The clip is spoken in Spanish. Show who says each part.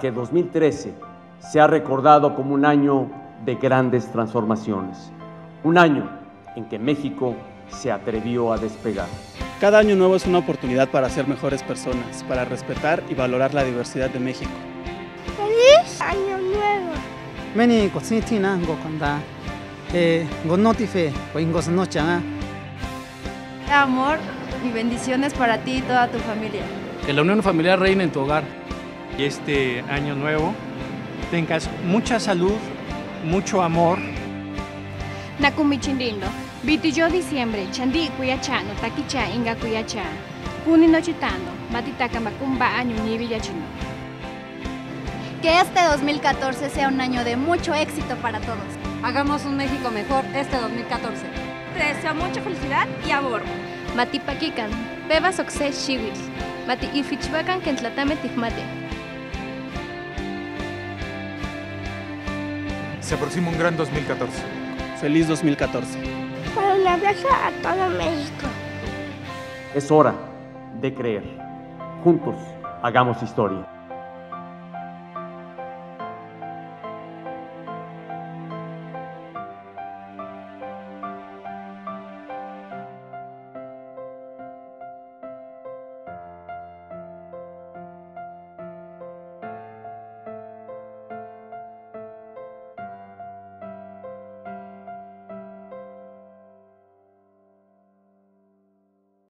Speaker 1: que 2013 se ha recordado como un año de grandes transformaciones, un año en que México se atrevió a despegar.
Speaker 2: Cada año nuevo es una oportunidad para ser mejores personas, para respetar y valorar la diversidad de México.
Speaker 3: ¡Feliz Año Nuevo!
Speaker 4: Meni kotsintina gokanda, eh, gonotife, nochanga.
Speaker 5: Amor y bendiciones para ti y toda tu familia.
Speaker 6: Que la unión familiar reine en tu hogar.
Speaker 7: Y este año nuevo tengas mucha salud, mucho amor.
Speaker 8: Nakumi chindino. Vitiyo diciembre, chandi kuyacha, no takicha inga kuyacha. Kuni nochitando, matitaka makumba año villachino.
Speaker 9: Que este 2014 sea un año de mucho éxito para todos.
Speaker 10: Hagamos un México mejor este 2014.
Speaker 5: Te deseo mucha felicidad y amor.
Speaker 8: Mati pakikan, bebas oxe shiwis. Mati ifichwakan kentlatame tifmate.
Speaker 11: Se aproxima un gran 2014.
Speaker 2: Feliz 2014.
Speaker 3: Para un abrazo a todo México.
Speaker 1: Es hora de creer. Juntos hagamos historia.